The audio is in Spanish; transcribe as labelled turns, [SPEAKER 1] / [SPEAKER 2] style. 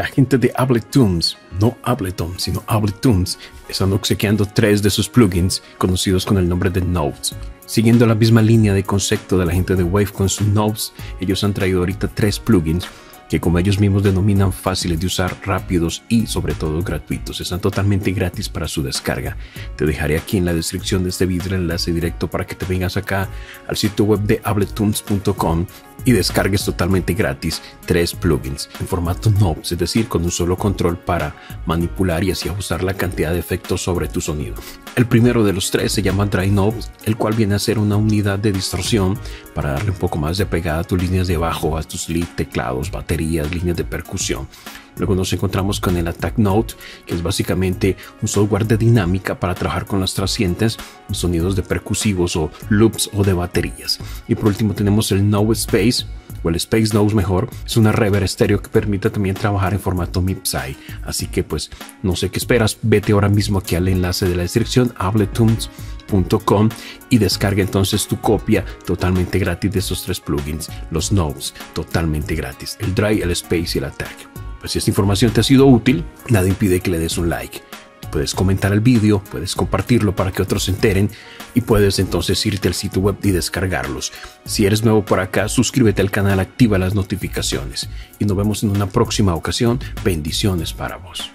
[SPEAKER 1] La gente de Abletunes, no Ableton, sino Abletunes, están obsequiando tres de sus plugins conocidos con el nombre de Notes. Siguiendo la misma línea de concepto de la gente de Wave con sus Notes, ellos han traído ahorita tres plugins que como ellos mismos denominan fáciles de usar, rápidos y sobre todo gratuitos. Están totalmente gratis para su descarga. Te dejaré aquí en la descripción de este video el enlace directo para que te vengas acá al sitio web de abletunes.com y descargues totalmente gratis tres plugins en formato knobs, es decir, con un solo control para manipular y así ajustar la cantidad de efectos sobre tu sonido. El primero de los tres se llama Dry Knobs, el cual viene a ser una unidad de distorsión para darle un poco más de pegada a tus líneas de bajo, a tus lead, teclados, baterías, líneas de percusión. Luego nos encontramos con el Attack Note, que es básicamente un software de dinámica para trabajar con las trascientes, sonidos de percusivos o loops o de baterías. Y por último tenemos el No Space, o el Space Nose mejor, es una reverb estéreo que permite también trabajar en formato MIPSI. Así que pues no sé qué esperas, vete ahora mismo aquí al enlace de la descripción, abletunes.com y descarga entonces tu copia totalmente gratis de estos tres plugins, los Nodes, totalmente gratis, el Dry, el Space y el Attack. Pues si esta información te ha sido útil, nada impide que le des un like. Puedes comentar el vídeo, puedes compartirlo para que otros se enteren y puedes entonces irte al sitio web y descargarlos. Si eres nuevo por acá, suscríbete al canal, activa las notificaciones y nos vemos en una próxima ocasión. Bendiciones para vos.